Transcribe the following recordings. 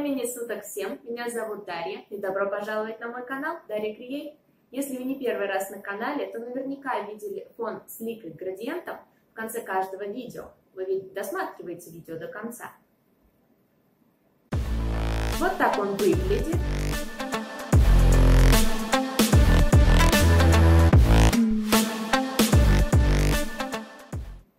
времени суток всем, меня зовут Дарья и добро пожаловать на мой канал Дарья Крией. Если вы не первый раз на канале, то наверняка видели фон с ликой градиентом в конце каждого видео. Вы ведь досматриваете видео до конца. Вот так он выглядит.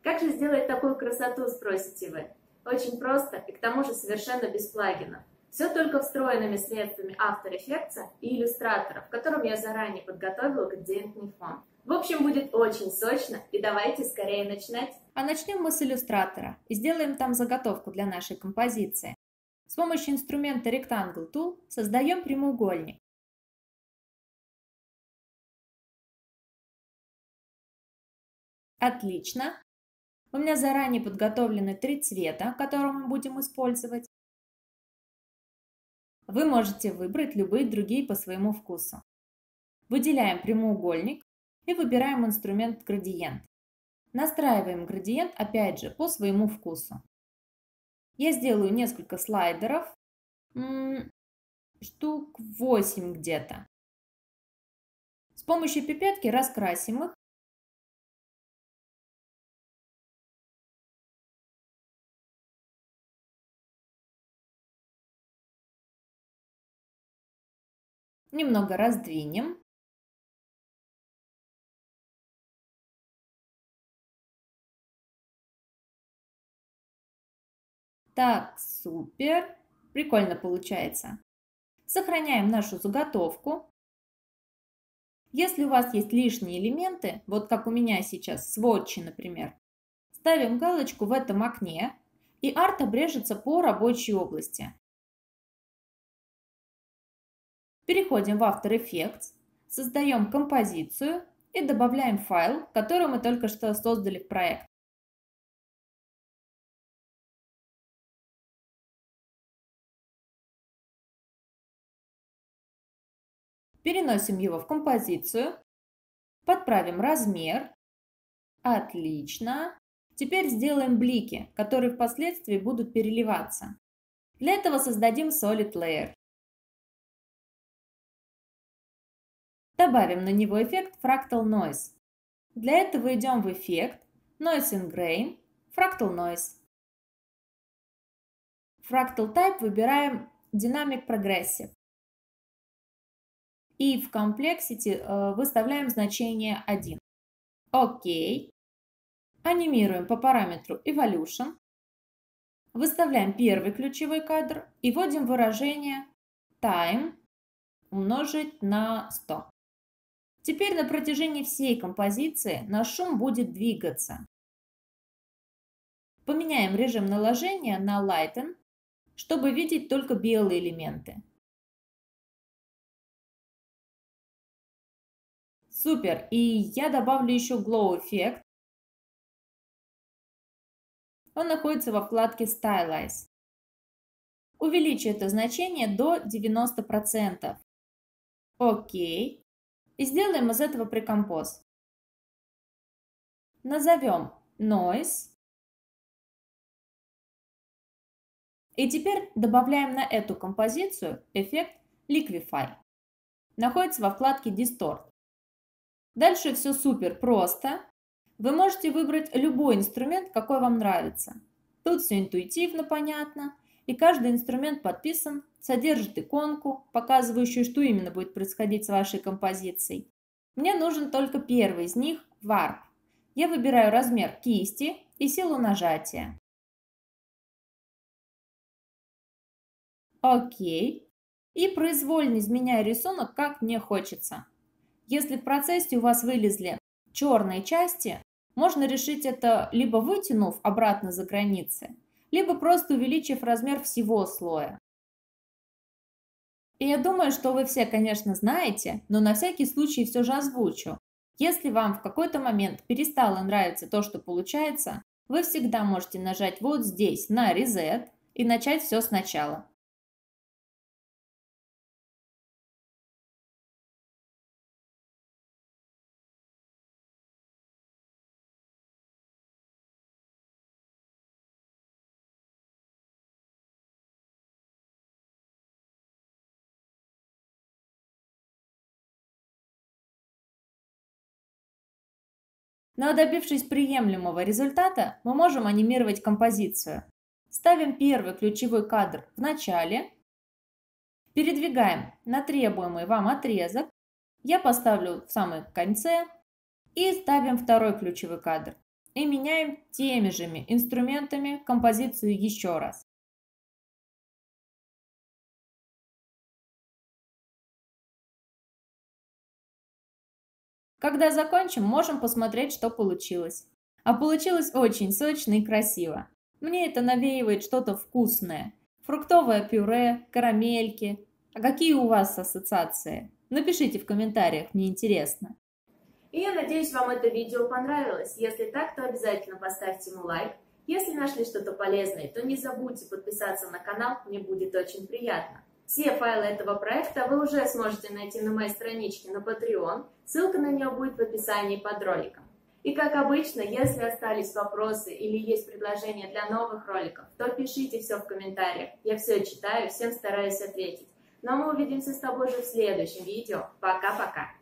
Как же сделать такую красоту, спросите вы? Очень просто и к тому же совершенно без плагинов. Все только встроенными средствами After Effects и иллюстратора, в котором я заранее подготовила градиентный фон. В общем, будет очень сочно, и давайте скорее начинать. А начнем мы с иллюстратора и сделаем там заготовку для нашей композиции. С помощью инструмента Rectangle Tool создаем прямоугольник. Отлично. У меня заранее подготовлены три цвета, которые мы будем использовать. Вы можете выбрать любые другие по своему вкусу. Выделяем прямоугольник и выбираем инструмент градиент. Настраиваем градиент опять же по своему вкусу. Я сделаю несколько слайдеров, штук 8 где-то. С помощью пипетки раскрасим их Немного раздвинем. Так, супер. Прикольно получается. Сохраняем нашу заготовку. Если у вас есть лишние элементы, вот как у меня сейчас сводчи, например, ставим галочку в этом окне, и арт обрежется по рабочей области. Переходим в After Effects, создаем композицию и добавляем файл, который мы только что создали в проект. Переносим его в композицию, подправим размер. Отлично. Теперь сделаем блики, которые впоследствии будут переливаться. Для этого создадим Solid Layer. Добавим на него эффект Fractal Noise. Для этого идем в эффект Noise in Grain, Fractal Noise. Fractal Type выбираем Dynamic Progressive. И в Complexity э, выставляем значение 1. Окей. Анимируем по параметру Evolution. Выставляем первый ключевой кадр и вводим выражение time умножить на 100. Теперь на протяжении всей композиции наш шум будет двигаться. Поменяем режим наложения на Lighten, чтобы видеть только белые элементы. Супер! И я добавлю еще Glow эффект. Он находится во вкладке Stylize. Увеличу это значение до 90%. Окей и сделаем из этого прикомпоз. Назовем Noise. И теперь добавляем на эту композицию эффект Liquify. Находится во вкладке Distort. Дальше все супер просто. Вы можете выбрать любой инструмент, какой вам нравится. Тут все интуитивно понятно и каждый инструмент подписан, содержит иконку, показывающую, что именно будет происходить с вашей композицией. Мне нужен только первый из них – Warp. Я выбираю размер кисти и силу нажатия. Окей. И произвольно изменяю рисунок, как мне хочется. Если в процессе у вас вылезли черные части, можно решить это либо вытянув обратно за границы, либо просто увеличив размер всего слоя. И я думаю, что вы все, конечно, знаете, но на всякий случай все же озвучу. Если вам в какой-то момент перестало нравиться то, что получается, вы всегда можете нажать вот здесь на Reset и начать все сначала. Но добившись приемлемого результата, мы можем анимировать композицию. Ставим первый ключевой кадр в начале, передвигаем на требуемый вам отрезок, я поставлю в самом конце и ставим второй ключевой кадр. И меняем теми же инструментами композицию еще раз. Когда закончим, можем посмотреть, что получилось. А получилось очень сочно и красиво. Мне это навеивает что-то вкусное. Фруктовое пюре, карамельки. А какие у вас ассоциации? Напишите в комментариях, мне интересно. И я надеюсь, вам это видео понравилось. Если так, то обязательно поставьте ему лайк. Если нашли что-то полезное, то не забудьте подписаться на канал, мне будет очень приятно. Все файлы этого проекта вы уже сможете найти на моей страничке на Patreon, ссылка на нее будет в описании под роликом. И как обычно, если остались вопросы или есть предложения для новых роликов, то пишите все в комментариях. Я все читаю, всем стараюсь ответить. Но мы увидимся с тобой уже в следующем видео. Пока-пока!